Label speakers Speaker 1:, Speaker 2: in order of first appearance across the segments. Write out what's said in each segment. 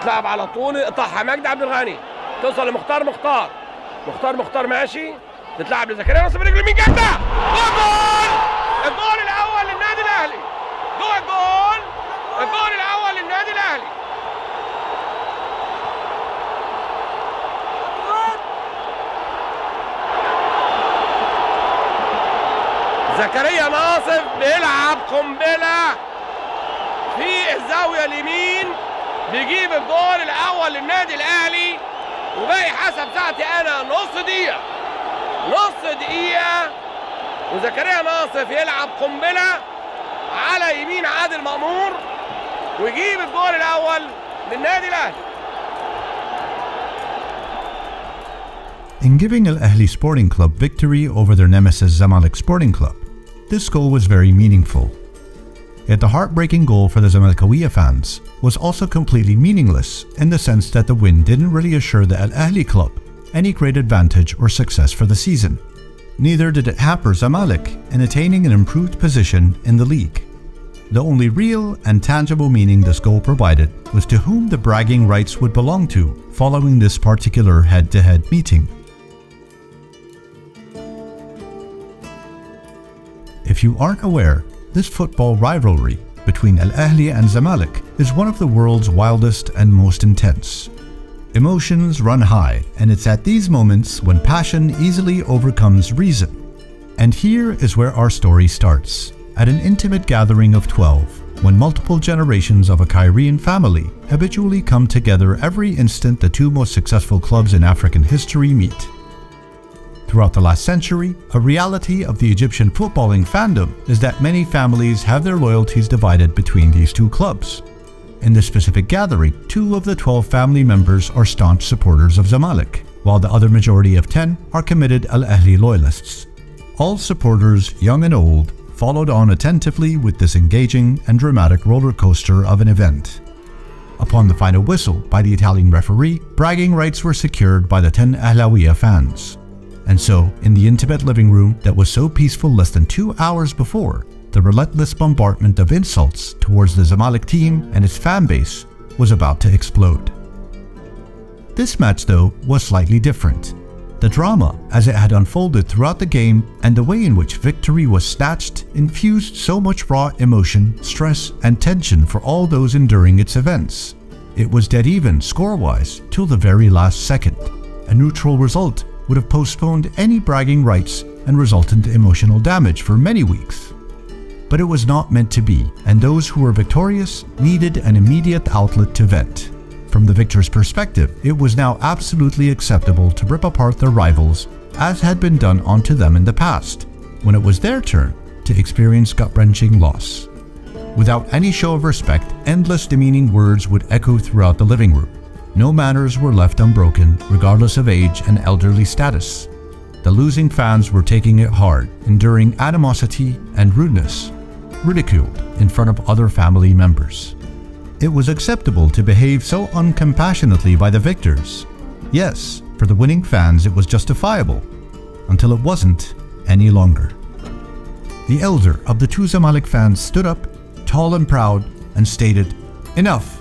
Speaker 1: تلعب على طول. يقطعها مجدي عبد الغني. توصل لمختار. مختار. مختار مختار ماشي. تتلعب لزكريا نصر برجل مين جدا وجول الجول الأول للنادي الأهلي. جول جول. الجول الأول للنادي الأهلي. زكريا ناصف بيلعب قنبلة في الزاوية اليمين. بيجيب الجول الأول للنادي الأهلي. وباقي حسب ساعتي أنا نص دقيقة. نص دقيقة. وزكريا ناصف يلعب قنبلة على يمين عادل مأمور. ويجيب الجول الأول للنادي الأهلي.
Speaker 2: In giving Al Ahli Sporting Club victory over their nemesis Zamalek Sporting Club, this goal was very meaningful. Yet the heartbreaking goal for the Zamalekawiyya fans was also completely meaningless in the sense that the win didn't really assure the Al Ahli club any great advantage or success for the season. Neither did it hamper Zamalek in attaining an improved position in the league. The only real and tangible meaning this goal provided was to whom the bragging rights would belong to following this particular head-to-head meeting. If you aren't aware, this football rivalry between Al Ahli and Zamalek is one of the world's wildest and most intense. Emotions run high, and it's at these moments when passion easily overcomes reason. And here is where our story starts at an intimate gathering of 12, when multiple generations of a Cairene family habitually come together every instant the two most successful clubs in African history meet. Throughout the last century, a reality of the Egyptian footballing fandom is that many families have their loyalties divided between these two clubs. In this specific gathering, two of the 12 family members are staunch supporters of Zamalek, while the other majority of 10 are committed Al Ahli loyalists. All supporters, young and old, followed on attentively with this engaging and dramatic roller coaster of an event. Upon the final whistle by the Italian referee, bragging rights were secured by the 10 Ahlawiya fans. And so, in the intimate living room that was so peaceful less than two hours before, the relentless bombardment of insults towards the Zamalek team and its fan base was about to explode. This match, though, was slightly different. The drama, as it had unfolded throughout the game, and the way in which victory was snatched, infused so much raw emotion, stress, and tension for all those enduring its events. It was dead even, score-wise, till the very last second. A neutral result would have postponed any bragging rights and resultant emotional damage for many weeks. But it was not meant to be, and those who were victorious needed an immediate outlet to vent. From the victor's perspective, it was now absolutely acceptable to rip apart their rivals, as had been done onto them in the past, when it was their turn to experience gut-wrenching loss. Without any show of respect, endless demeaning words would echo throughout the living room. No manners were left unbroken, regardless of age and elderly status. The losing fans were taking it hard, enduring animosity and rudeness, ridiculed in front of other family members. It was acceptable to behave so uncompassionately by the victors. Yes, for the winning fans it was justifiable, until it wasn't any longer. The elder of the two Zamalek fans stood up, tall and proud, and stated, Enough!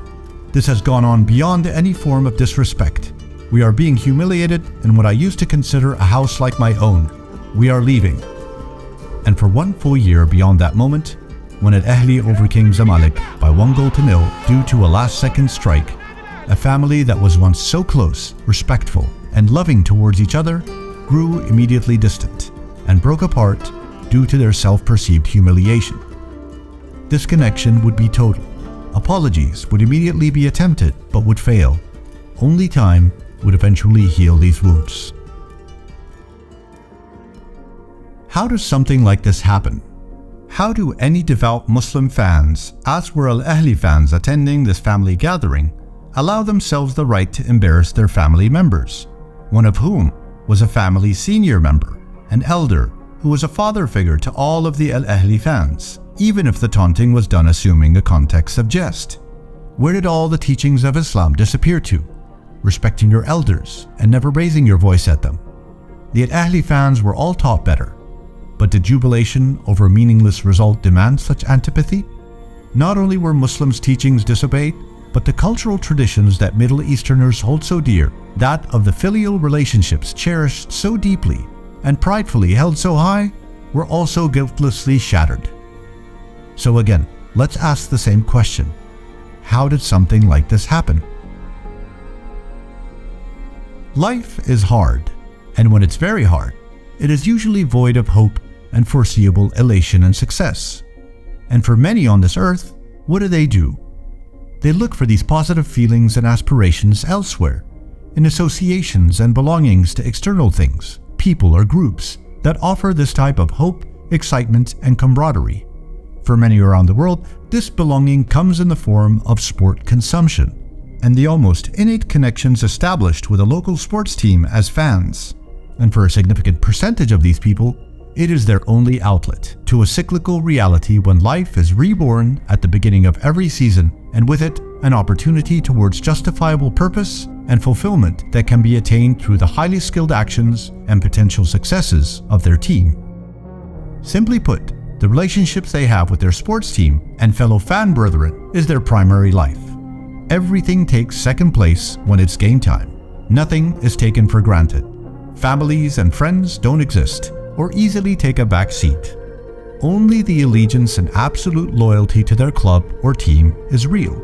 Speaker 2: This has gone on beyond any form of disrespect. We are being humiliated in what I used to consider a house like my own. We are leaving. And for one full year beyond that moment, when Al Ahli overcame Zamalek by one goal to nil due to a last-second strike, a family that was once so close, respectful, and loving towards each other grew immediately distant and broke apart due to their self-perceived humiliation. This connection would be total. Apologies would immediately be attempted but would fail. Only time would eventually heal these wounds. How does something like this happen? How do any devout Muslim fans, as were Al Ahli fans attending this family gathering, allow themselves the right to embarrass their family members, one of whom was a family senior member, an elder who was a father figure to all of the Al Ahli fans, even if the taunting was done assuming a context of jest? Where did all the teachings of Islam disappear to? Respecting your elders and never raising your voice at them. The Al Ahli fans were all taught better, but did jubilation over a meaningless result demand such antipathy? Not only were Muslims' teachings disobeyed, but the cultural traditions that Middle Easterners hold so dear, that of the filial relationships cherished so deeply and pridefully held so high, were also guiltlessly shattered. So again, let's ask the same question. How did something like this happen? Life is hard, and when it's very hard, it is usually void of hope and foreseeable elation and success. And for many on this earth, what do they do? They look for these positive feelings and aspirations elsewhere, in associations and belongings to external things, people or groups that offer this type of hope, excitement, and camaraderie. For many around the world, this belonging comes in the form of sport consumption, and the almost innate connections established with a local sports team as fans. And for a significant percentage of these people, it is their only outlet to a cyclical reality when life is reborn at the beginning of every season, and with it, an opportunity towards justifiable purpose and fulfillment that can be attained through the highly skilled actions and potential successes of their team. Simply put, the relationships they have with their sports team and fellow fan brethren is their primary life. Everything takes second place when it's game time. Nothing is taken for granted. Families and friends don't exist or easily take a back seat. Only the allegiance and absolute loyalty to their club or team is real.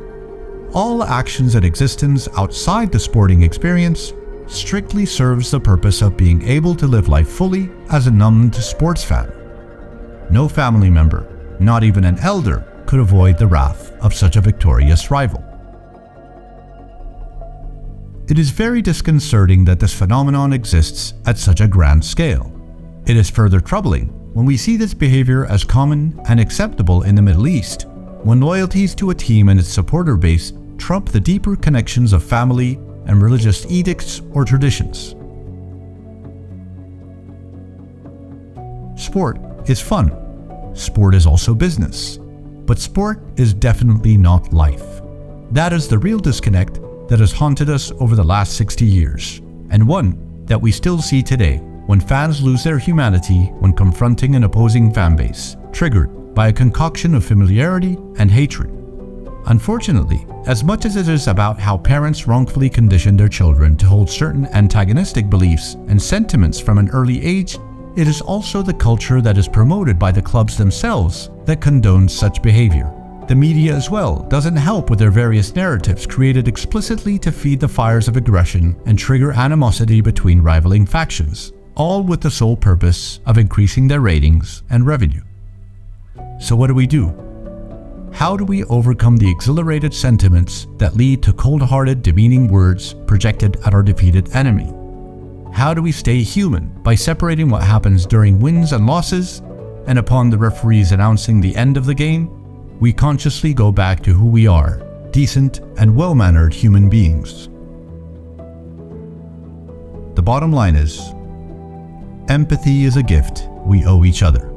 Speaker 2: All actions and existence outside the sporting experience strictly serves the purpose of being able to live life fully as a numbed sports fan. No family member, not even an elder, could avoid the wrath of such a victorious rival. It is very disconcerting that this phenomenon exists at such a grand scale. It is further troubling when we see this behavior as common and acceptable in the Middle East, when loyalties to a team and its supporter base trump the deeper connections of family and religious edicts or traditions. Sport is fun. Sport is also business. But sport is definitely not life. That is the real disconnect that has haunted us over the last 60 years, and one that we still see today when fans lose their humanity when confronting an opposing fanbase, triggered by a concoction of familiarity and hatred. Unfortunately, as much as it is about how parents wrongfully condition their children to hold certain antagonistic beliefs and sentiments from an early age, it is also the culture that is promoted by the clubs themselves that condones such behavior. The media as well doesn't help with their various narratives created explicitly to feed the fires of aggression and trigger animosity between rivaling factions all with the sole purpose of increasing their ratings and revenue. So what do we do? How do we overcome the exhilarated sentiments that lead to cold-hearted, demeaning words projected at our defeated enemy? How do we stay human by separating what happens during wins and losses, and upon the referees announcing the end of the game, we consciously go back to who we are, decent and well-mannered human beings. The bottom line is, Empathy is a gift we owe each other.